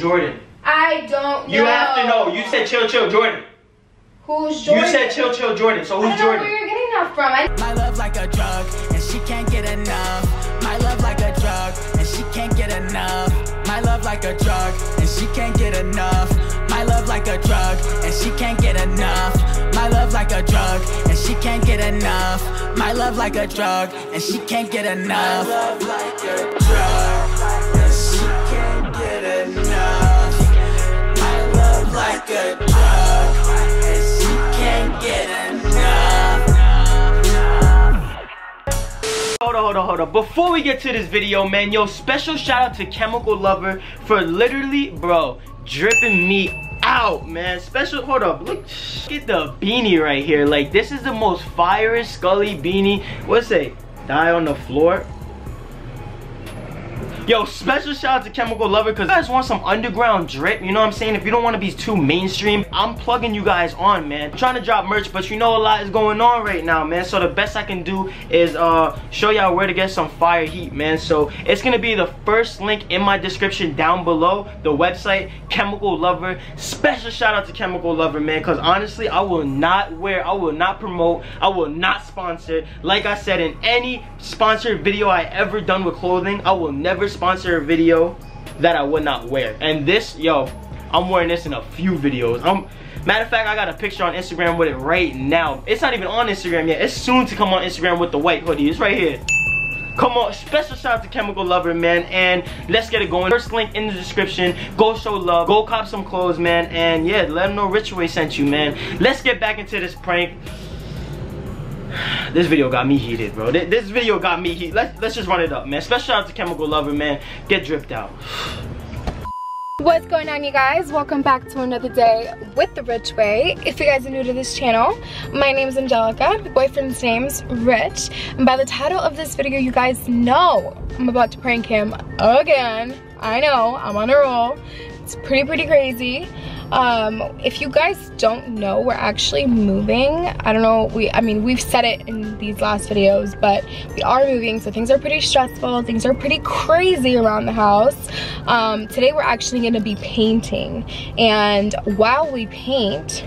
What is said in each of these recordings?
Jordan. I don't know. You have to know. You said chill, chill, Jordan. Who's Jordan? You said chill, chill, Jordan. So I who's don't know Jordan? where you're getting that from. I My love like a drug, and she can't get enough. My love like a drug, and she can't get enough. My love like a drug, and she can't get enough. My love like a drug, and she can't get enough. My love like a drug, and she can't get enough. My love like a drug, and she can't get enough. My love like a drug, like a drug, and she can't get enough. Hold on, hold on, hold on. Before we get to this video, man, yo, special shout out to Chemical Lover for literally, bro, dripping me out, man. Special, hold up, look, get the beanie right here. Like, this is the most fire Scully beanie. What's it? Die on the floor. Yo, special shout out to Chemical Lover because you guys want some underground drip, you know what I'm saying? If you don't want to be too mainstream, I'm plugging you guys on, man. I'm trying to drop merch, but you know a lot is going on right now, man. So the best I can do is uh, show y'all where to get some fire heat, man. So it's going to be the first link in my description down below, the website, Chemical Lover. Special shout out to Chemical Lover, man, because honestly, I will not wear, I will not promote, I will not sponsor. Like I said, in any sponsored video I ever done with clothing, I will never sponsor a video that I would not wear. And this, yo, I'm wearing this in a few videos. I'm Matter of fact, I got a picture on Instagram with it right now. It's not even on Instagram yet. It's soon to come on Instagram with the white hoodie. It's right here. Come on, special shout out to Chemical Lover, man, and let's get it going. First link in the description. Go show love. Go cop some clothes, man, and yeah, let them know Richway sent you, man. Let's get back into this prank. This video got me heated, bro. This, video got me heated. Let's, let's just run it up, man. Special shout out to Chemical Lover, man. Get dripped out. What's going on you guys? Welcome back to another day with The Rich Way. If you guys are new to this channel, my name is Angelica, my boyfriend's name's Rich. And by the title of this video, you guys know I'm about to prank him again. I know, I'm on a roll. It's pretty, pretty crazy. Um, if you guys don't know, we're actually moving. I don't know, we, I mean, we've said it in these last videos, but we are moving, so things are pretty stressful. Things are pretty crazy around the house. Um, today we're actually gonna be painting. And while we paint,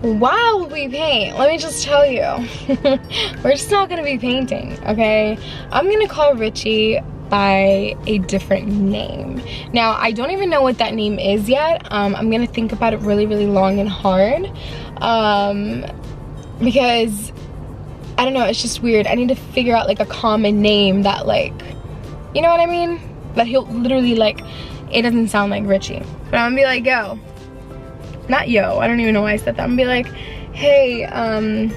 while we paint, let me just tell you, we're just not gonna be painting, okay? I'm gonna call Richie by a different name. Now, I don't even know what that name is yet. Um, I'm gonna think about it really, really long and hard. Um, because, I don't know, it's just weird. I need to figure out like a common name that like, you know what I mean? That he'll literally like, it doesn't sound like Richie. But I'm gonna be like, yo, not yo, I don't even know why I said that. I'm gonna be like, hey, um,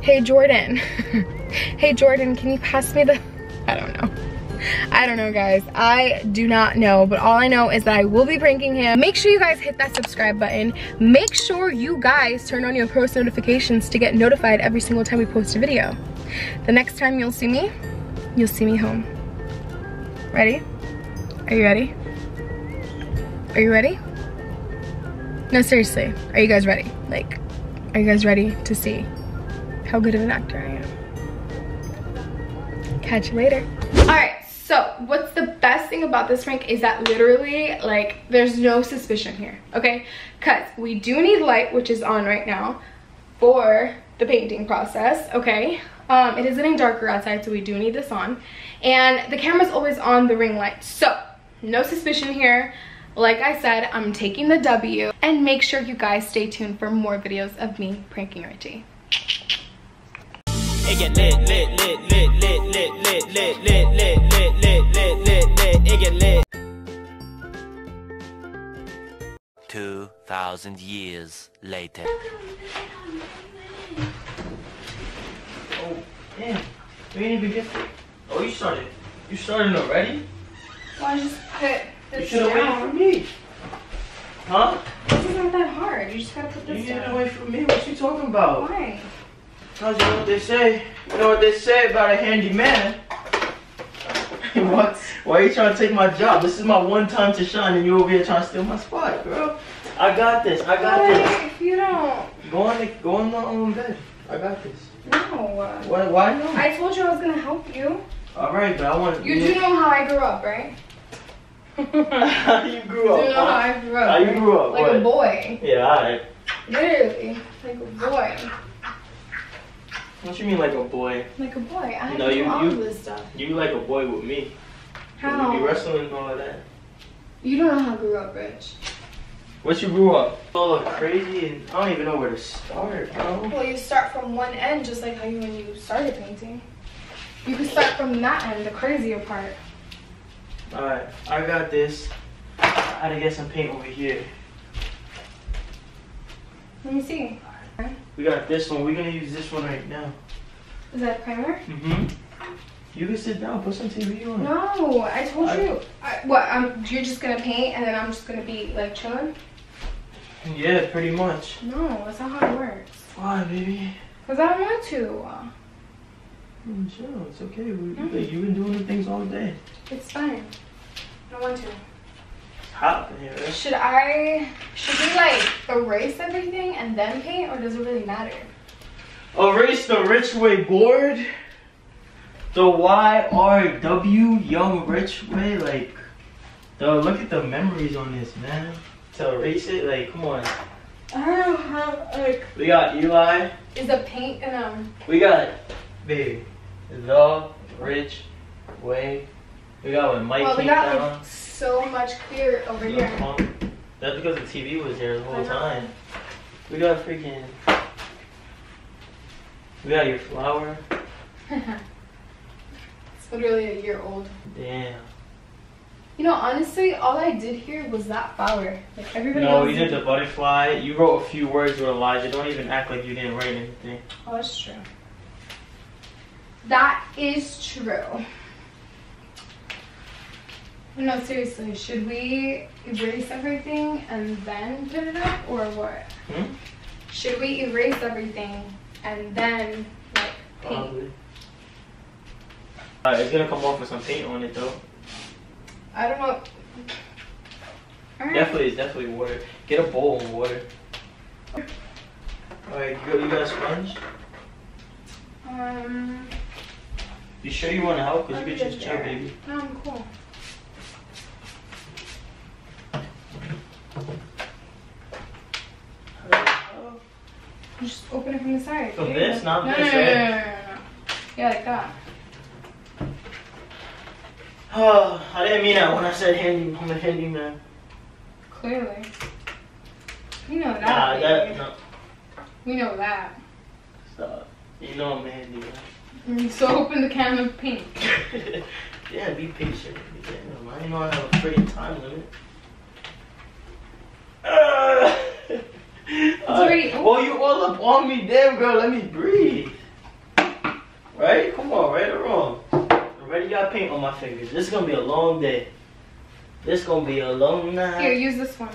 hey Jordan. hey Jordan, can you pass me the, I don't know. I don't know guys, I do not know, but all I know is that I will be pranking him. Make sure you guys hit that subscribe button. Make sure you guys turn on your post notifications to get notified every single time we post a video. The next time you'll see me, you'll see me home. Ready? Are you ready? Are you ready? No, seriously, are you guys ready? Like, are you guys ready to see how good of an actor I am? Catch you later. All right, so what's the best thing about this prank is that literally, like, there's no suspicion here, okay? Because we do need light, which is on right now, for the painting process, okay? Um, it is getting darker outside, so we do need this on. And the camera's always on the ring light, so no suspicion here. Like I said, I'm taking the W. And make sure you guys stay tuned for more videos of me pranking Richie. Lit, lit, lit, lit, lit, lit, lit, lit, lit. It get lit. Two thousand years later. Oh, damn. We didn't even get Oh, you started. You started already? Well, I just put You should have waited for me. Huh? It's not that hard. You just gotta put You this didn't down. wait for me. What you talking about? Why? Cause you know what they say. You know what they say about a handy man. what? Why are you trying to take my job? This is my one time to shine, and you over here trying to steal my spot, girl. I got this. I got this. Why? If you don't. Go on, the, go on the um, bed. I got this. No. Why? Why not? I told you I was gonna help you. All right, but I want You do know how I grew up, right? how you grew up? you know how? I grew up? How you grew up? Like what? a boy. Yeah. Literally. Like a boy. What you mean like a boy? Like a boy. I No, you- all you- this stuff. You like a boy with me. How? We be wrestling and all of that. You don't know how I grew up, Rich. What you grew up? Oh, crazy, and I don't even know where to start, bro. Well, you start from one end, just like how you when you started painting. You can start from that end, the crazier part. Alright, I got this. I had to get some paint over here. Let me see. We got this one. We're gonna use this one right now. Is that primer? Mm-hmm. You can sit down, put some TV on. No, I told I- you. I, what? I'm. You're just gonna paint, and then I'm just gonna be like chilling. Yeah, pretty much. No, that's not how it works. Why, baby? Cause I don't want to. Mm, chill. It's okay. We, like, You've been doing the things all day. It's fine. I don't want to. It's hot in here, right? Should I? Should we like erase everything and then paint, or does it really matter? Erase the Rich Way board. The W Young Rich Way. Like, Though look at the memories on this, man. To erase it, like, come on. I don't have like. We got Eli. Is the paint gonna? Um, we got, baby, the Rich Way. We got when Mike Well, we got down. like so much clear over the here. pump. That's because the TV was there the whole time. We got freaking. We got your flower. literally a year old. Damn. You know, honestly, all I did here was that flower. Like everybody No, you did the butterfly. You wrote a few words with Elijah. Don't even act like you didn't write anything. Oh, that's true. That is true. No, seriously, should we erase everything and then put it up, or what? Hmm? Should we erase everything and then like paint? Probably. Alright, it's gonna come off with some paint on it though. I don't know. Alright. Definitely, it's definitely water. Get a bowl of water. Alright, you got, you got a sponge? Um. You sure you want to help? Cause you could just there. baby. No, I'm cool. Just open it from the side. From this? Not no, this, no, no, right? no, no, no, no. Yeah, like that. Oh, I didn't mean that when I said handy. I'm a handyman. Clearly. You know that. Nah, baby. that no. We know that. Stop. You know I'm a handyman. Mm, So open the can of paint. yeah, be patient. Damn, I know I have a freaking time limit. Uh, uh, well, you all up on me, damn girl. Let me breathe. Right? Come on, right or wrong? Already got paint on my fingers. This is gonna be a long day. This is gonna be a long night. Here, use this one.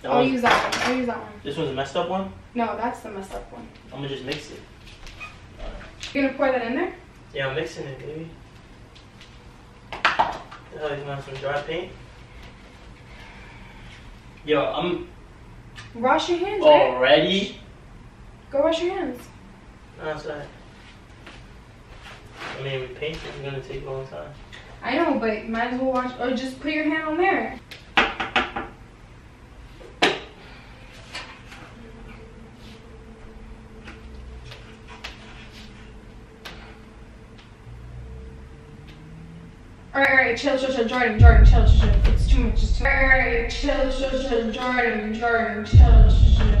That I'll one's- use that one. I'll use that one. this one's a messed up one. No, that's the messed up one. I'm gonna just mix it. You gonna pour that in there? Yeah, I'm mixing it, baby. Oh, you want some dry paint? Yo, I'm Wash your hands, Oh. right? already Go wash your hands. outside. I mean, with paint, it's gonna take a long time. I know, but might as well wash, or just put your hand on there. Alright, alright, chill, chill, chill, Jordan, Jordan, chill, chill, chill. It's too much, it's too much. Alright, chill, chill, chill, Jordan, Jordan, chill, chill, chill.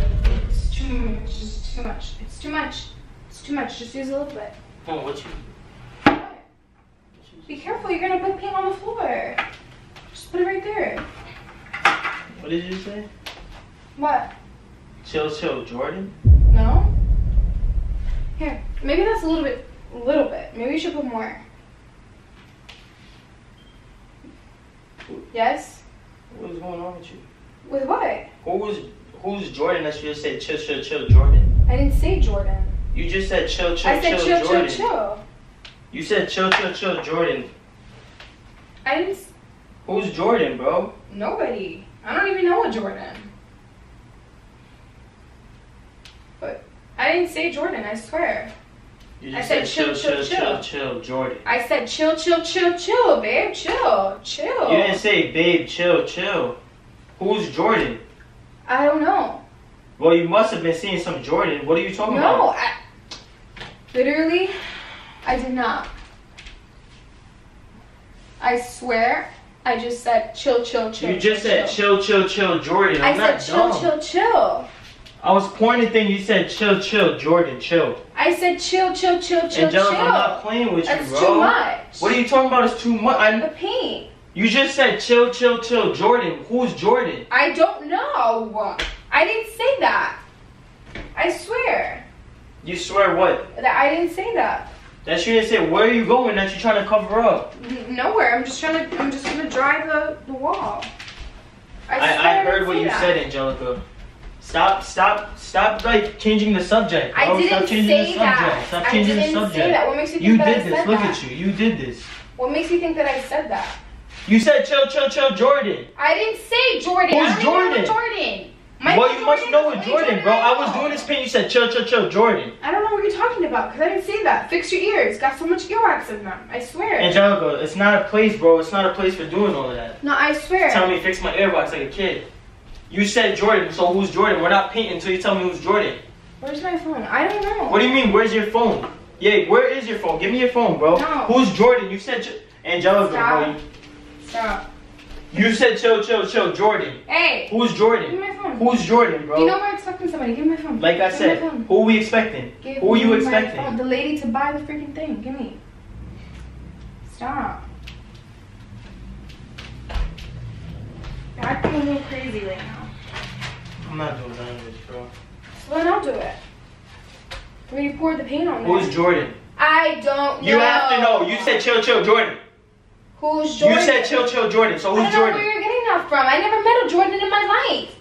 It's too much, it's too much. It's too much. It's too much. Just use a little bit. Come on, what you? What? Be careful, you're gonna put paint on the floor. Just put it right there. What did you say? What? Chill, chill, Jordan. No? Here, maybe that's a little bit, a little bit. Maybe you should put more. Yes? What is going on with you? With what? Who's who's Jordan that you just said chill, chill, chill, Jordan? I didn't say Jordan. You just said chill, chill, I said chill, chill, chill, Jordan. chill. You said chill, chill, chill, Jordan. I didn't. Who's Jordan, bro? Nobody. I don't even know a Jordan. But I didn't say Jordan. I swear. You I said said, chill, chill, chill, chill, chill, chill, Jordan. I said chill, chill, chill, chill, babe. Chill, chill. You didn't say, babe, chill, chill. Who's Jordan? I don't know. Well, you must have been seeing some Jordan. What are you talking No, about? I, literally, I did not. I swear, I just said chill, chill, chill. You just said chill, chill, chill, Jordan. I I'm said not chill, dumb. chill, chill. I was pointing thing. You said chill, chill, Jordan, chill. I said chill, chill, chill, chill, Angelica, chill. I'm not playing with That's you, bro. That's too much. What are you talking about? It's too much. I'm The paint. you just said chill, chill, chill, Jordan. Who's Jordan? I don't know. I didn't say that. I swear You swear what? that I didn't say that. That you didn't say. Where are you going? That you're trying to cover up? Nowhere. I'm just trying to. I'm just gonna dry the the wall. I, I, I heard what you that. said, Angelica. Stop, stop, stop! Like changing the subject. Bro. I didn't stop changing say the that. subject. Stop I changing didn't the subject. say that. What makes you think You that did I this. said Look that? at you. You did this. What makes you think that I said that? You said chill, chill, chill, Jordan. I didn't say Jordan. Who's I don't even know Jordan? Jordan. Michael well, you must know what Jordan, bro. I was doing this pain. You said chill, chill, chill, Jordan. I don't know what you're talking about because I didn't say that. Fix your ears. Got so much earwax in them. I swear. Angelica, it's not a place, bro. It's not a place for doing all of that. no, I swear. Tell me fix my earbox like a kid. You said Jordan, so who's Jordan? We're not painting until you tell me who's Jordan. Where's my phone? I don't know. What do you mean? Where's your phone? Yeah, where is your phone? Give me your phone, bro. No. Who's Jordan? You said J- Angelica, Stop. bro. Stop. You said chill, chill, chill, Jordan. Hey. Who's Give me Jordan? my phone. Who's Jordan, bro? You know we're expecting somebody. Give me my phone. like I Give me said, who are we expecting? Give who are you me expecting? phone. The lady to buy the freaking thing. Give me. Stop. Acting a little crazy right now. I'm not doing none of this, bro. So then I'll do it. We poured the paint on there. Who's Jordan? I don't know. You have to know. You said chill, chill, Jordan. Who's Jordan? You said chill, chill, Jordan. So I who's don't know where Jordan? you're getting that from. I never met a Jordan in my life.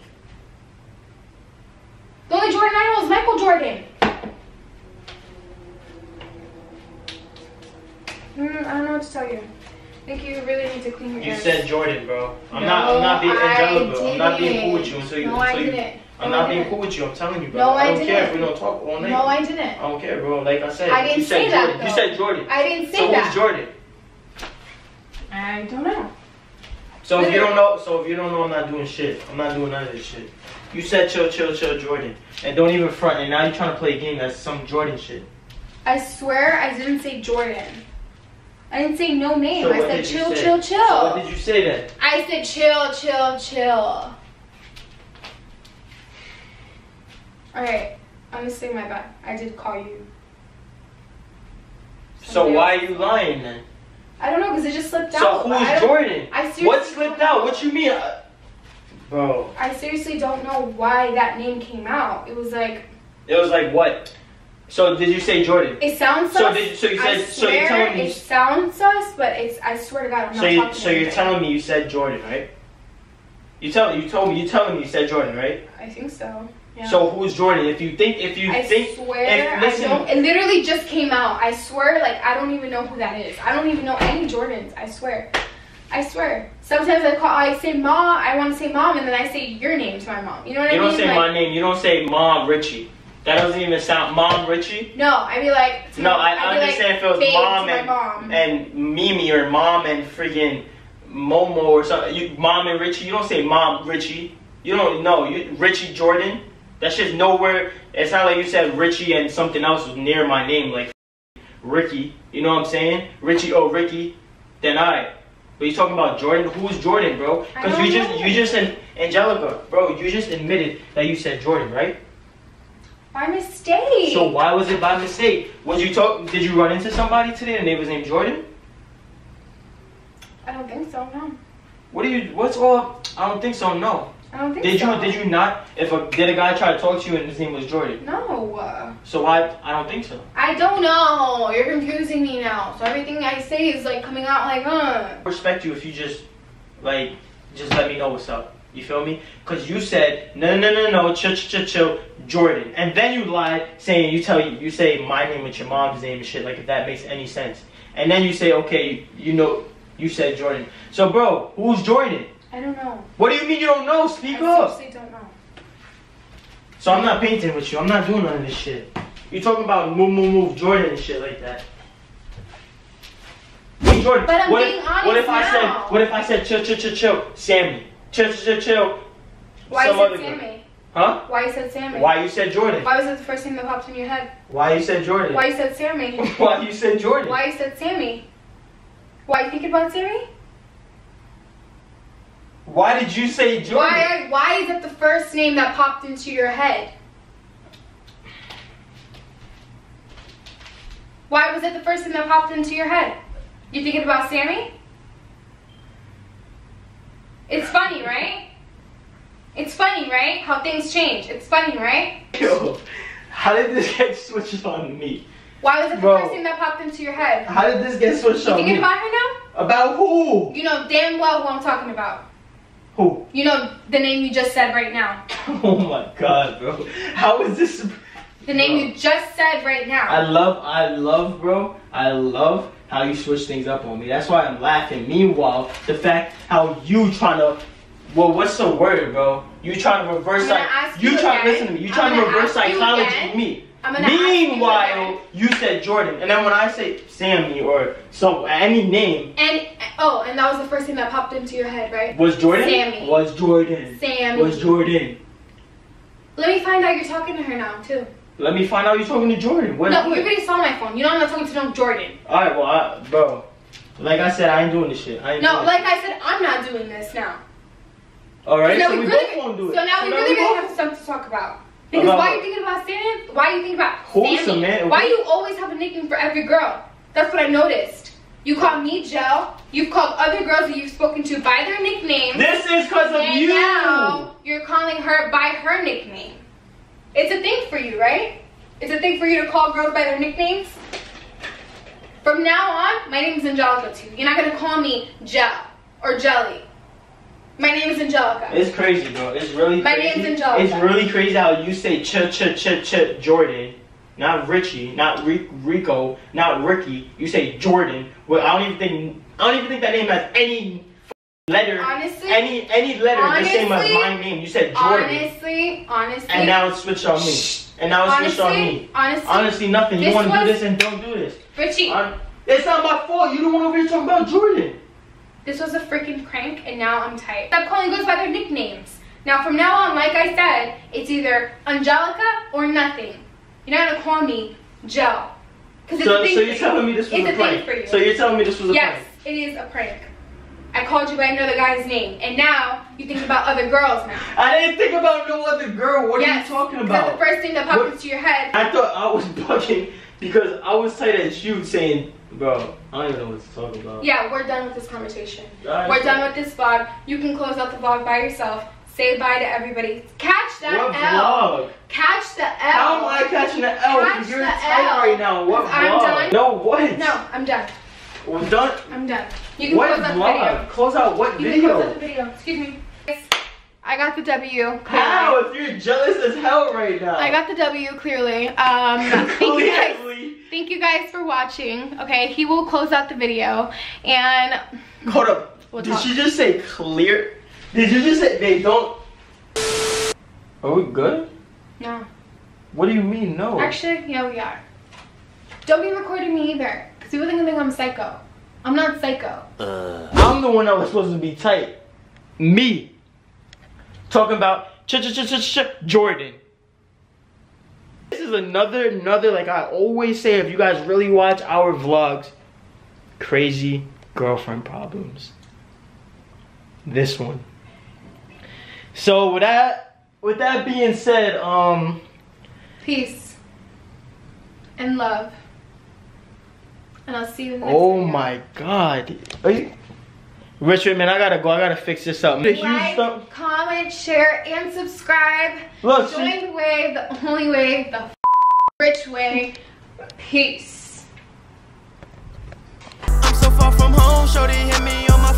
The only Jordan I know is Michael Jordan. Mm, I don't know what to tell you. I think you really need to clean your You ears. said Jordan, bro. I'm No, not. I'm not being I Angelica. I'm not being cool with you didn't. until you. No, I until you didn't. I'm No, not I being didn't. cool with you. I'm telling you, bro. No, I I don't care if we don't talk all night. No, I didn't. I don't care, bro. Like I said, I didn't you said say that, Jordan. You said Jordan. I didn't say so that. who's Jordan? I don't know. So if you don't know, so if you don't know, I'm not doing shit. I'm not doing none of this shit. You said chill, chill, chill, Jordan, and don't even front. And now you're trying to play a game that's some Jordan shit. I swear I didn't say Jordan. I didn't say no name. So I said chill, say? chill, chill. So what did you say then? I said chill, chill, chill. Alright, I'm gonna say my bad. I did call you. So why else. are you lying then? I don't know, because it just slipped So out. I who's Jordan? I seriously What slipped out? What you mean? Bro, I seriously don't know why that name came out. It was like, it was like what? So did you say Jordan? it sounds So sus. did- so you I said- so you're telling me- It sounds sus, but it's, I swear to God, I'm not So you talking so you're telling me you said Jordan, right? You tell you told me you telling me you said Jordan, right? I think so. Yeah. So who's Jordan? If you think if you I think swear, if, listen, I don't. It literally just came out. I swear, like I don't even know who that is. I don't even know any Jordans. I swear, I swear. Sometimes I call, I say mom. I want to say mom, and then I say your name to my mom. You know what you I mean? You don't say like, my name. You don't say Mom Richie. That doesn't even sound Mom Richie. No, I'd be like. No, I be understand like, if it was mom and mom. and Mimi or Mom and friggin' Momo or something. You Mom and Richie. You don't say Mom Richie. You don't know. You Richie Jordan. That's just nowhere. It's not like you said Richie and something else was near my name, like Ricky. You know what I'm saying? Richie. Oh, Ricky. Then I. But you talking about Jordan? Who's Jordan, bro? Because you just you just and Angelica, bro. You just admitted that you said Jordan, right? By mistake. So why was it by mistake? Was you talk? Did you run into somebody today and they was named Jordan? I don't think so. No, What do you? What's all? I don't think so. No. I don't think Did so. you? Did you not? If a did a guy try to talk to you and his name was Jordan? No. So why? I don't think so. I don't know. You're confusing me now. So everything I say is like coming out like, uh. I respect you if you just like just let me know what's up. You feel me? Cause you said no no no no chill chill chill chill Jordan, and then you lied saying you tell you you say my name with your mom's name and shit like if that makes any sense, and then you say okay you know you said Jordan. So bro, who's Jordan? I don't know. What do you mean you don't know? Speak I up. seriously don't know. So I'm not painting with you. I'm not doing none of this shit. You talking about move, move, move, Jordan and shit like that. Hey Jordan, But I'm what being if, honest what if I now. said, what if I said chill, chill, chill, chill, Sammy, chill, chill, chill, chill, Why some you other said girl. Sammy? Huh? Why you said Sammy? Why you said Jordan? Why was it the first thing that popped in your head? Why you said Jordan? Why you said Sammy? Why you said Jordan? Why you said Sammy? Why you thinking about Sammy? Why did you say Jordan? Why why is it the first name that popped into your head? Why was it the first thing that popped into your head? You thinking about Sammy? It's funny, right? It's funny, right? How things change. It's funny, right? Yo, how did this get switched on me? Why was it the Bro. first thing that popped into your head? How did this get switched on? You on thinking about her now? About who? You know damn well who I'm talking about. Who? You know the name you just said right now. Oh my god, bro. How is this? The name Bro. you just said right now. I love, I love, bro. I love how you switch things up on me. That's why I'm laughing. Meanwhile, the fact how you trying to, well, what's the word, bro? You trying to reverse psych- You you trying to listen to me. You trying to reverse psychology with me. Ask you. Meanwhile, you said Jordan, and then when I say Sammy or some any name, And oh, and that was the first thing that popped into your head, right? was Jordan? Sammy. Was Jordan? Sammy. Was Jordan? Let me find out you're talking to her now too. Let me find out you're talking to Jordan. What? No, you already saw my phone. You know I'm not talking to no Jordan. All right, well, I, bro. Like I said, I ain't doing this shit. I ain't No, doing like I said, I'm not doing this now. All right, so so we, really, both won't do it. So now we really, both- really have something to talk about. Because About why are you thinking about Sammy? Why are you thinking about Who, Sammy? Samantha? Why you always have a nickname for every girl? That's what I noticed. You call me Gel. You've called other girls that you've spoken to by their nickname. This is because of and you. now you're calling her by her nickname. It's a thing for you, right? It's a thing for you to call girls by their nicknames. From now on, my name is Angelica too. You're not gonna call me Gel or Jelly. My name is Angelica. It's crazy, bro. It's really My crazy. name's Angelica. It's really crazy how you say ch ch ch ch Jordan, not Richie, not Rico, not Ricky. You say Jordan. Well, I don't even think I don't even think that name has any letter, Honestly, any any letter the same as my name. You said Jordan, honestly, honestly, and now it's switched on me. And now it's switched on me. honestly, Honestly, nothing. You want to do this and don't do this. Richie, Hon- It's not my fault. You don't want over here talking about Jordan. this was a freaking prank, and now I'm tight. Stop calling girls by their nicknames. Now, from now on, like I said, it's either Angelica or nothing. You're not gonna call me Joe. Because it's So, a thing so you're telling me this was It's a prank. for you. So you're telling me this was a Yes, prank. Yes, it is a prank. I called you by another guy's name, and now you think about other girls now. I didn't think about no other girl. What yes, are you talking That's about? the first thing that popped What- into your head. I thought I was bugging because I was tight at you saying, bro, I don't even know what to talk about. Yeah, we're done with this conversation. We're so- done with this vlog. You can close out the vlog by yourself. Say bye to everybody. Catch that What L. vlog? Catch the L. How am I catching the L? Catch You're the tight L. right now. What I'm done. No, what? No, I'm done. We're done. I'm done. You can What close out the video. Close out what You can close out the video. Excuse me. I got the W. How? If you're jealous as hell right now. I got the W clearly. Um, thank you guys. Clearly. Thank you guys for watching. Okay, he will close out the video, and Hold up. We'll Did she just say clear? Did you just say they don't? Are we good? no, What do you mean no? actually, yeah, we are. Don't be recording me either, because people think I'm psycho. I'm not psycho. Uh, I'm the one that was supposed to be tight. Me. Talking about ch ch ch ch ch Jordan. This is another another like I always say if you guys really watch our vlogs, crazy girlfriend problems. This one. So with that with that being said, um Peace and love, and I'll see you in the next oh video. my god. Are you Richard man, I gotta go, I gotta fix this up. Like, comment, share, and subscribe. Look, Join see, the way, the only way, the rich way. Peace. I'm so far from home, shorty hit me on my